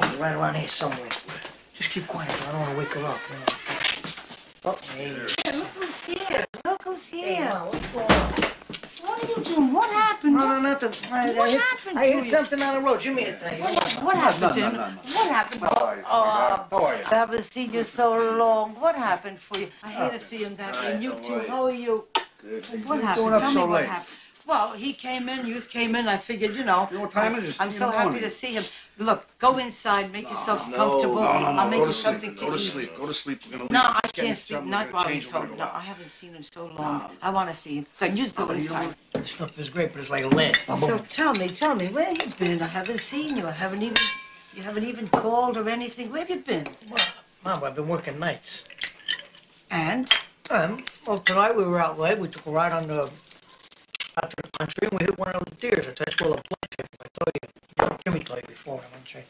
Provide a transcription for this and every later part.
jumping right around here somewhere. Just keep quiet. I don't want to wake her up. You know. Oh, hey. Look who's here. Look who's Hey, here. Ma, what's going on? What are you doing? What happened? No, no, nothing. I, I hit, happened I to hit you? something on the road. Give me a thing. What, what happened to no, him? no, no. What happened? How are you? Oh, How are you? Oh, I haven't seen you so long. What happened for you? I hate to see him that way. And you too. How are you? Good. What happened? doing up Tell so me what late? happened. Well, he came in, you came in, I figured, you know. You know time I'm, is? I'm so happy morning. to see him. Look, go inside, make yourselves No, comfortable. No, no, no. I'll make Go you to sleep. something to Go to eat. sleep. Go to sleep. We're gonna leave. No, I can't sleep. Not while he's home. No. I haven't seen him so long. I want to see him. Then you just go inside. This stuff is great, but it's like lead. So tell me, tell me, where have you been? I haven't seen you. I haven't even, you haven't even called or anything. Where have you been? Well, Mom, I've been working nights. And? Um, well, tonight we were out late. We took a ride on the out to the country, and we hit one of those deers. That's where the blood came from. I told you. Jimmy told you before. I'm say.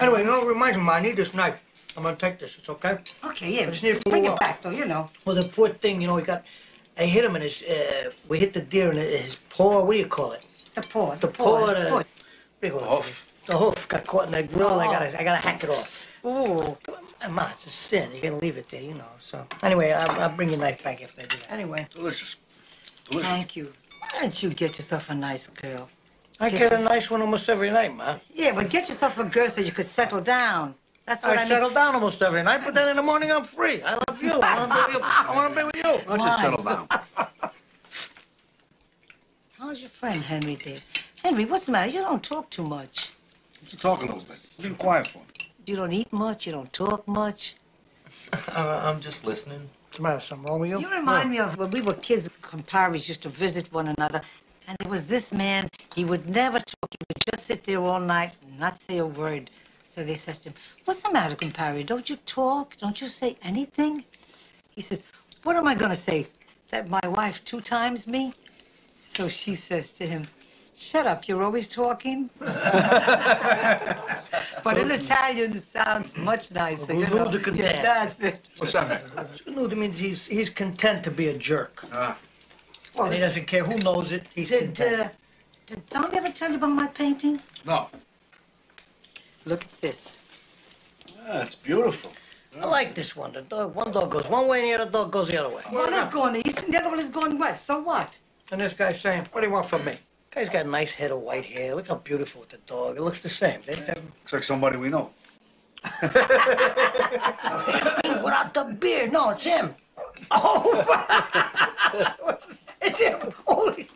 Anyway, you know, it reminds me, I need this knife. I'm gonna take this. It's okay. Okay, yeah. I just need to bring pull it up. back, though. You know. Well, the poor thing, you know, he got. I hit him in his. Uh, we hit the deer in his paw. What do you call it? The paw. The The paw. paw. The, The what do you call The hoof. The hoof got caught in the grill. I Oh. gotta. I gotta hack it off. Ooh. Ma, it's a sin. You gotta leave it there, you know. So anyway, I'll, I'll bring your knife back if they do that. Anyway, Delicious. Delicious. thank you. Why don't you get yourself a nice girl? I Get get a nice one almost every night, Ma. Yeah, but get yourself a girl so you could settle down. That's what I, I settle down almost every night, but then in the morning I'm free. I love you. I want to be with you. I want to be with you. Why don't you Why? settle down? How's your friend Henry there? Henry, what's the matter? You don't talk too much. What you talking a little bit? You've been quiet for. You don't eat much. You don't talk much. I'm just listening. What's the matter? Something wrong with you? You remind me of when we were kids, the comparis used to visit one another. And there was this man, he would never talk. He would just sit there all night and not say a word. So they said to him, What's the matter, compari? Don't you talk? Don't you say anything? He says, What am I going to say? That my wife two times me? So she says to him, Shut up, you're always talking. but in Italian, it sounds much nicer. You know? Good Yeah, that's it. What's that mean? Skenuda means he's he's content to be a jerk. Ah, Well, And he doesn't care who knows it. He's Did, content. uh, did Tom ever tell you about my painting? no. Look at this. Ah, it's beautiful. I like this one. The dog, one dog goes one way and the other dog goes the other way. One is going east and the other one is going west. So what? And this guy's saying, "What do you want from me?" Guy's got a nice head of white hair. Look how beautiful with the dog. It looks the same. Looks like somebody we know. Without the beard. No, it's him. Oh, it's him. Holy.